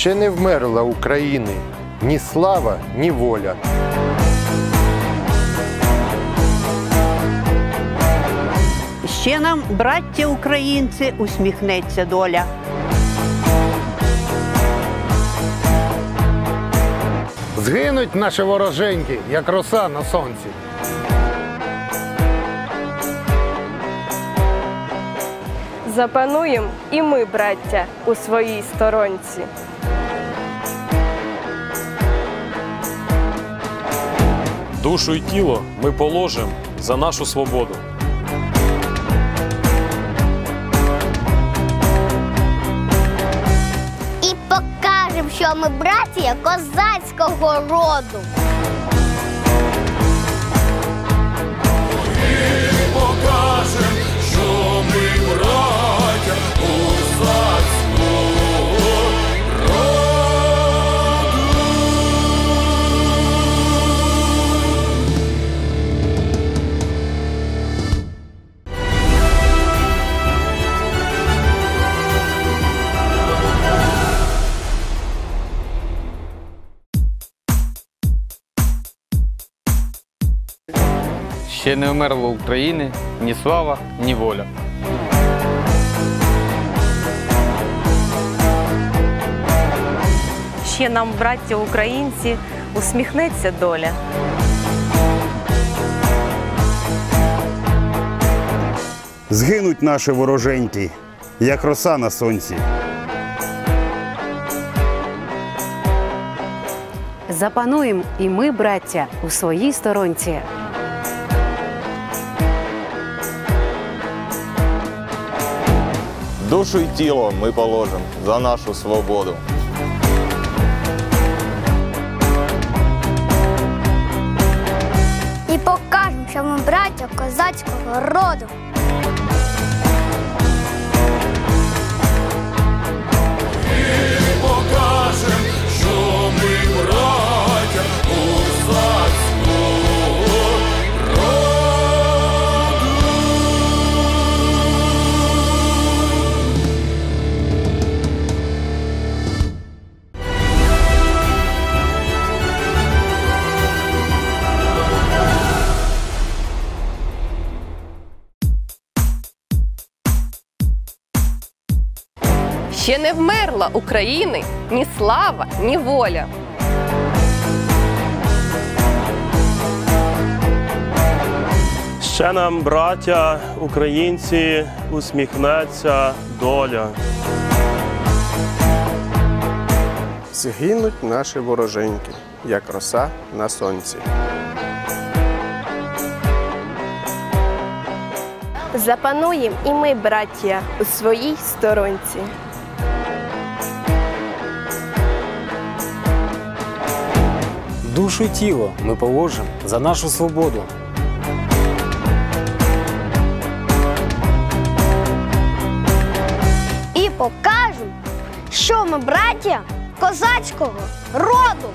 Ще не вмерла України ні слава, ні воля. Ще нам, браття українці, усміхнеться доля. Згинуть наші вороженьки, як роса на сонці. Запануєм і ми, браття, у своїй сторонці. Душу і тіло ми положимо за нашу свободу. І покажемо, що ми братія козацького роду. Ще не вмерло України ні слава, ні воля. Ще нам, браття українці, усміхнеться доля. Згинуть наші вороженьки, як роса на сонці. Запануєм і ми, браття, у своїй сторонці. Душу й тіло ми положимо за нашу свободу. І покажемо, що ми браття козацького роду. Ще не вмерла України ні слава, ні воля. Ще нам, браття, українці, усміхнеться доля. Згинуть наші вороженьки, як роса на сонці. Запануєм і ми, браття, у своїй сторонці. Душу і тіло ми положимо за нашу свободу. І покажемо, що ми браття козацького роду.